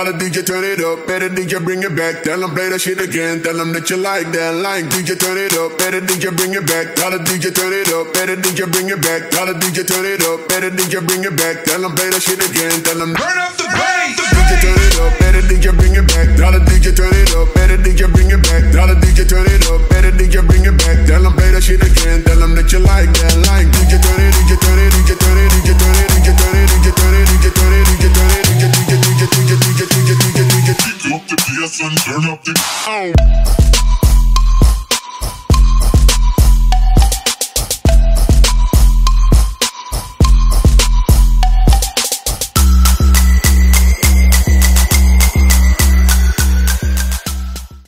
Tell the DJ turn it up, better DJ bring it back. Tell them play that shit again, tell them that you like that line. DJ turn it up, better DJ bring it back. Tell the DJ turn it up, better DJ bring it back. Tell the DJ turn it up, better DJ bring it back. Tell them play that shit again, tell them Turn up the bass. DJ turn it up, better DJ bring it back. Tell the DJ turn it up, better DJ bring it back. Tell the DJ turn it up, better DJ bring it back. Tell them play that shit again, tell them that you like that line. and turn up the. Oh.